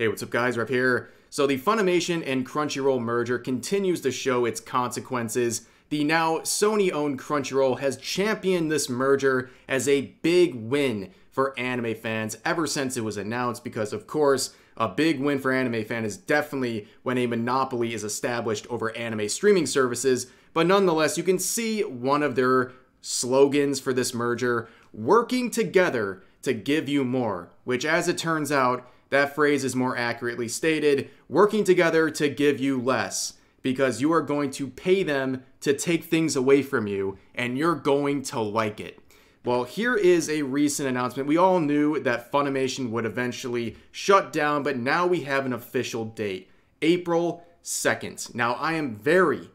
Hey, what's up, guys? Rev here. So, the Funimation and Crunchyroll merger continues to show its consequences. The now Sony owned Crunchyroll has championed this merger as a big win for anime fans ever since it was announced, because, of course, a big win for anime fans is definitely when a monopoly is established over anime streaming services. But nonetheless, you can see one of their slogans for this merger working together to give you more, which, as it turns out, that phrase is more accurately stated working together to give you less because you are going to pay them to take things away from you and you're going to like it. Well, here is a recent announcement. We all knew that Funimation would eventually shut down, but now we have an official date April 2nd. Now, I am very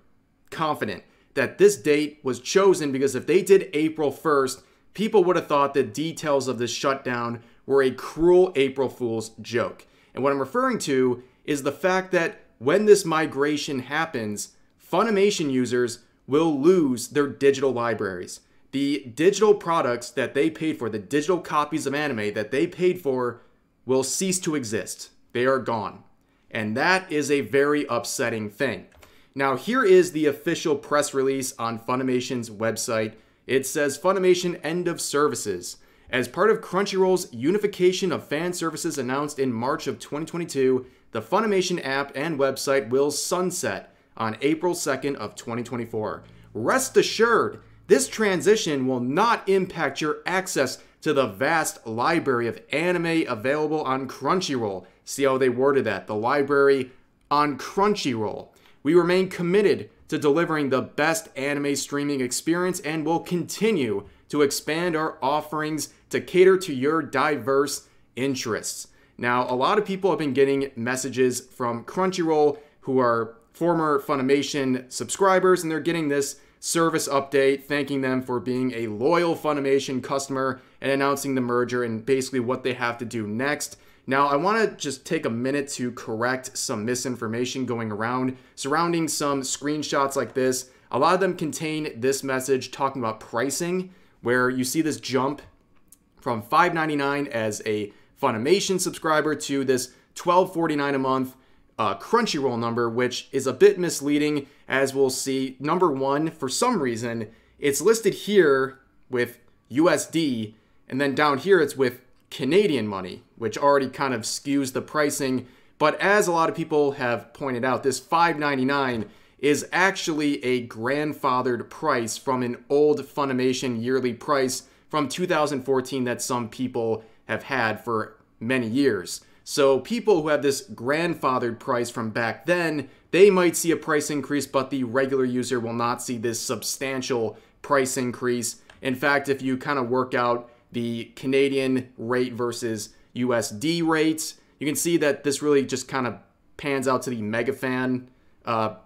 confident that this date was chosen because if they did April 1st, people would have thought the details of this shutdown were a cruel April Fool's joke. And what I'm referring to is the fact that when this migration happens, Funimation users will lose their digital libraries. The digital products that they paid for, the digital copies of anime that they paid for, will cease to exist. They are gone. And that is a very upsetting thing. Now, here is the official press release on Funimation's website. It says Funimation End of Services. As part of Crunchyroll's unification of fan services announced in March of 2022, the Funimation app and website will sunset on April 2nd of 2024. Rest assured, this transition will not impact your access to the vast library of anime available on Crunchyroll. See how they worded that? The library on Crunchyroll. We remain committed to delivering the best anime streaming experience and will continue to expand our offerings to cater to your diverse interests. Now, a lot of people have been getting messages from Crunchyroll who are former Funimation subscribers, and they're getting this service update thanking them for being a loyal Funimation customer and announcing the merger and basically what they have to do next. Now, I want to just take a minute to correct some misinformation going around surrounding some screenshots like this. A lot of them contain this message talking about pricing, where you see this jump from $5.99 as a Funimation subscriber to this $12.49 a month uh, Crunchyroll number, which is a bit misleading, as we'll see. Number one, for some reason, it's listed here with USD, and then down here it's with Canadian money, which already kind of skews the pricing. But as a lot of people have pointed out, this $5.99 is actually a grandfathered price from an old Funimation yearly price from 2014 that some people have had for many years. So people who have this grandfathered price from back then, they might see a price increase, but the regular user will not see this substantial price increase. In fact, if you kind of work out the Canadian rate versus USD rates, you can see that this really just kind of pans out to the MegaFan uh,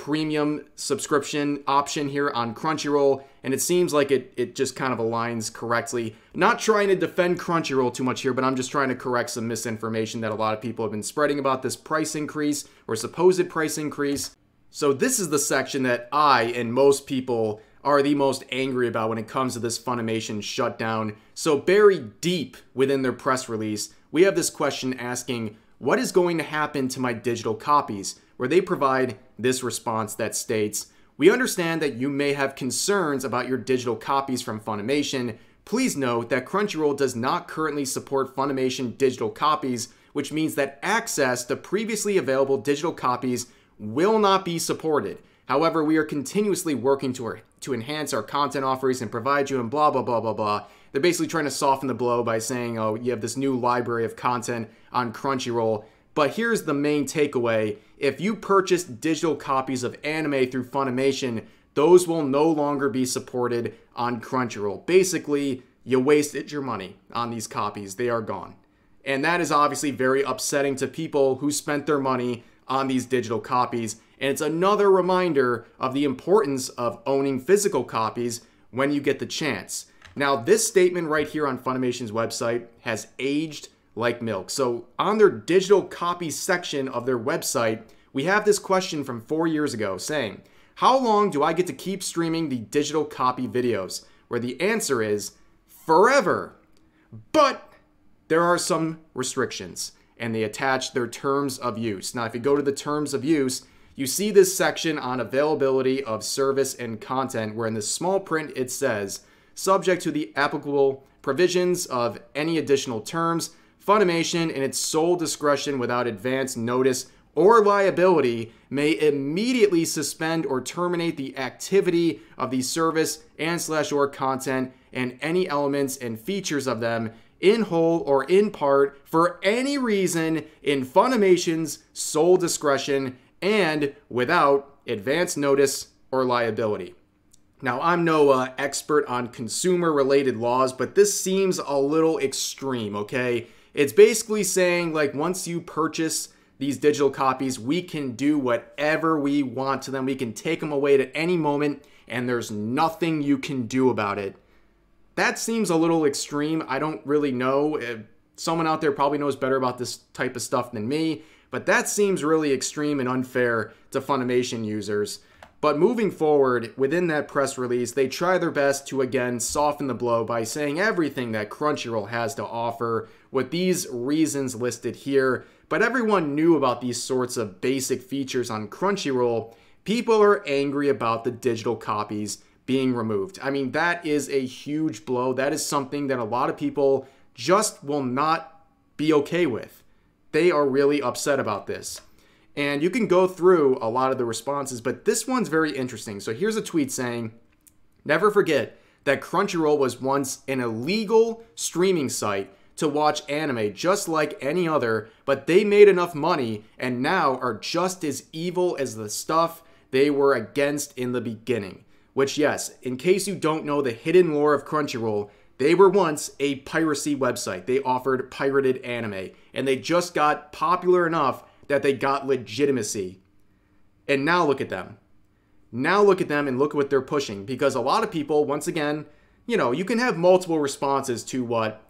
premium subscription option here on Crunchyroll, and it seems like it, it just kind of aligns correctly. Not trying to defend Crunchyroll too much here, but I'm just trying to correct some misinformation that a lot of people have been spreading about this price increase or supposed price increase. So this is the section that I and most people are the most angry about when it comes to this Funimation shutdown. So buried deep within their press release, we have this question asking, what is going to happen to my digital copies? where they provide this response that states, We understand that you may have concerns about your digital copies from Funimation. Please note that Crunchyroll does not currently support Funimation digital copies, which means that access to previously available digital copies will not be supported. However, we are continuously working to, to enhance our content offerings and provide you and blah, blah, blah, blah, blah. They're basically trying to soften the blow by saying, oh, you have this new library of content on Crunchyroll but here's the main takeaway if you purchase digital copies of anime through Funimation, those will no longer be supported on Crunchyroll. Basically, you wasted your money on these copies, they are gone. And that is obviously very upsetting to people who spent their money on these digital copies. And it's another reminder of the importance of owning physical copies when you get the chance. Now, this statement right here on Funimation's website has aged like milk. So on their digital copy section of their website, we have this question from four years ago saying, How long do I get to keep streaming the digital copy videos? Where the answer is forever. But there are some restrictions. and they attach their terms of use. Now, if you go to the terms of use, you see this section on availability of service and content where in the small print it says, subject to the applicable provisions of any additional terms, Funimation in its sole discretion without advance notice or liability may immediately suspend or terminate the activity of the service and slash or content and any elements and features of them in whole or in part for any reason in Funimation's sole discretion and without advance notice or liability. Now, I'm no uh, expert on consumer related laws, but this seems a little extreme, okay? It's basically saying, like, once you purchase these digital copies, we can do whatever we want to them. We can take them away at any moment, and there's nothing you can do about it. That seems a little extreme. I don't really know. Uh, someone out there probably knows better about this type of stuff than me, but that seems really extreme and unfair to Funimation users. But moving forward, within that press release, they try their best to again soften the blow by saying everything that Crunchyroll has to offer with these reasons listed here but everyone knew about these sorts of basic features on Crunchyroll. People are angry about the digital copies being removed. I mean, that is a huge blow. That is something that a lot of people just will not be okay with. They are really upset about this. And you can go through a lot of the responses, but this one's very interesting. So here's a tweet saying, Never forget that Crunchyroll was once an illegal streaming site to watch anime just like any other, but they made enough money and now are just as evil as the stuff they were against in the beginning. Which, yes, in case you don't know the hidden lore of Crunchyroll, they were once a piracy website. They offered pirated anime, and they just got popular enough that they got legitimacy. And now look at them. Now look at them and look at what they're pushing because a lot of people, once again, you know, you can have multiple responses to what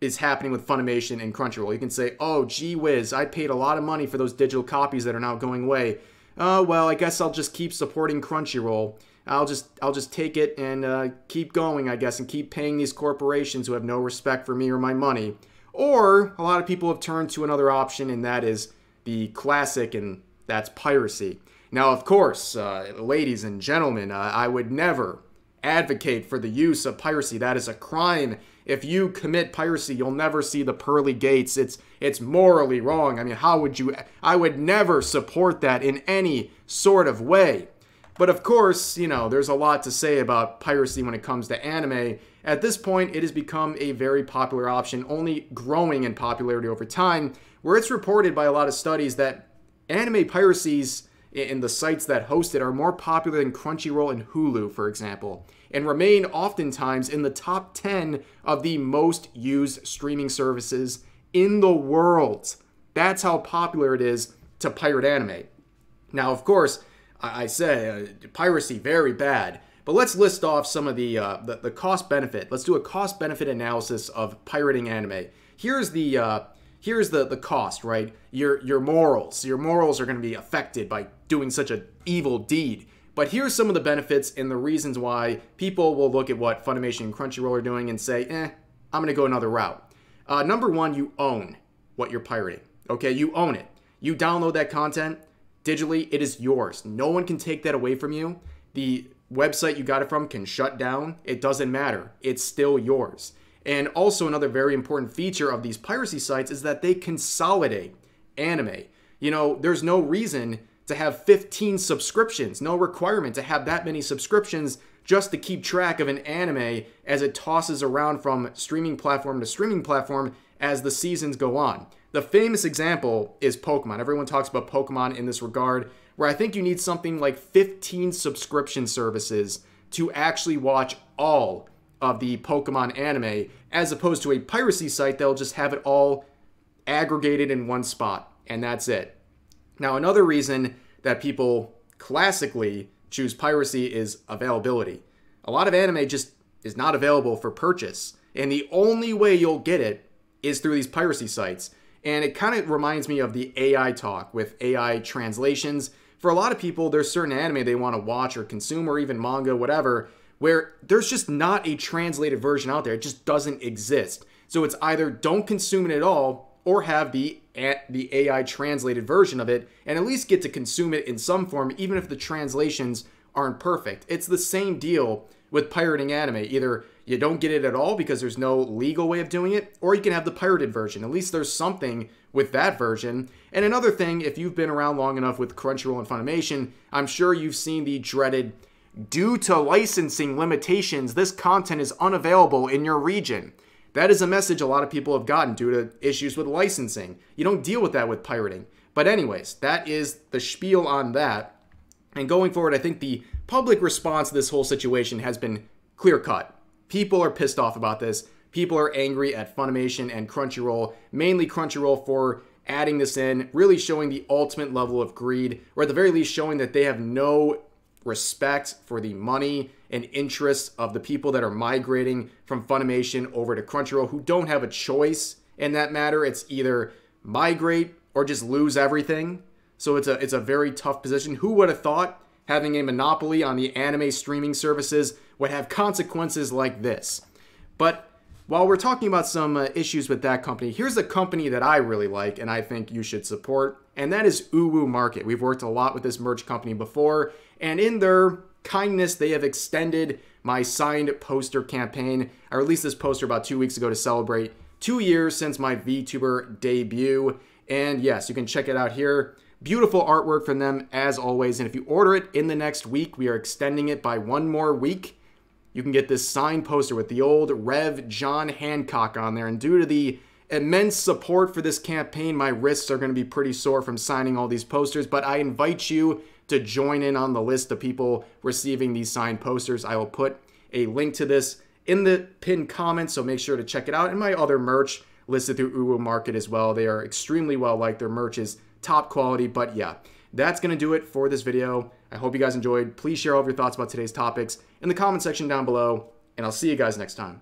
is happening with Funimation and Crunchyroll. You can say, oh, gee whiz, I paid a lot of money for those digital copies that are now going away. Uh, well, I guess I'll just keep supporting Crunchyroll. I'll just I'll just take it and uh, keep going, I guess, and keep paying these corporations who have no respect for me or my money. Or a lot of people have turned to another option, and that is the classic, and that's piracy. Now, of course, uh, ladies and gentlemen, uh, I would never advocate for the use of piracy. That is a crime if you commit piracy, you'll never see the pearly gates. It's it's morally wrong. I mean, how would you I would never support that in any sort of way. But of course, you know, there's a lot to say about piracy when it comes to anime. At this point, it has become a very popular option, only growing in popularity over time, where it's reported by a lot of studies that anime piracies in the sites that host it are more popular than Crunchyroll and Hulu, for example and remain oftentimes in the top 10 of the most used streaming services in the world. That's how popular it is to pirate anime. Now, of course, I, say uh, piracy very bad, but let's list off some of the, uh, the, the cost benefit. Let's do a cost benefit analysis of pirating anime. Here's the uh, here's the the cost, right? Your your morals, your morals are going to be affected by doing such an evil deed. But here's some of the benefits and the reasons why people will look at what Funimation and Crunchyroll are doing and say, eh, I'm going to go another route. Uh, number one, you own what you're pirating. Okay, you own it. You download that content digitally, it is yours. No one can take that away from you. The website you got it from can shut down. It doesn't matter. It's still yours. And also, another very important feature of these piracy sites is that they consolidate anime. You know, there's no reason to have 15 subscriptions. No requirement to have that many subscriptions just to keep track of an anime as it tosses around from streaming platform to streaming platform as the seasons go on. The famous example is Pokemon. Everyone talks about Pokemon in this regard, where I think you need something like 15 subscription services to actually watch all of the Pokemon anime, as opposed to a piracy site that'll just have it all aggregated in one spot, and that's it. Now, another reason that people classically choose piracy is availability. A lot of anime just is not available for purchase, and the only way you'll get it is through these piracy sites. And it kind of reminds me of the AI talk with AI translations. For a lot of people, there's certain anime they want to watch or consume, or even manga, whatever, where there's just not a translated version out there. It just doesn't exist. So it's either don't consume it at all or have the the AI translated version of it and at least get to consume it in some form even if the translations aren't perfect. It's the same deal with pirating anime. Either you don't get it at all because there's no legal way of doing it, or you can have the pirated version. At least there's something with that version. And another thing, if you've been around long enough with Crunchyroll and Funimation, I'm sure you've seen the dreaded due to licensing limitations, this content is unavailable in your region. That is a message a lot of people have gotten due to issues with licensing. You don't deal with that with pirating. But, anyways, that is the spiel on that. And going forward, I think the public response to this whole situation has been clear cut. People are pissed off about this. People are angry at Funimation and Crunchyroll, mainly Crunchyroll for adding this in, really showing the ultimate level of greed, or at the very least showing that they have no respect for the money and interests of the people that are migrating from Funimation over to Crunchyroll who don't have a choice in that matter. It's either migrate or just lose everything. So it's a it's a very tough position. Who would have thought having a monopoly on the anime streaming services would have consequences like this? But while we're talking about some uh, issues with that company, here's a company that I really like and I think you should support, and that is Uwu Market. We've worked a lot with this merch company before, and in their kindness, they have extended my signed poster campaign. I released this poster about two weeks ago to celebrate two years since my VTuber debut. And yes, you can check it out here. Beautiful artwork from them as always. And if you order it in the next week, we are extending it by one more week. You can get this signed poster with the old Rev John Hancock on there. And due to the immense support for this campaign, my wrists are going to be pretty sore from signing all these posters. But I invite you to join in on the list of people receiving these signed posters. I will put a link to this in the pinned comments, so make sure to check it out. And my other merch listed through Uwu Market as well. They are extremely well liked. Their merch is top quality. But yeah, that's going to do it for this video. I hope you guys enjoyed. Please share all of your thoughts about today's topics in the comment section down below, and I'll see you guys next time.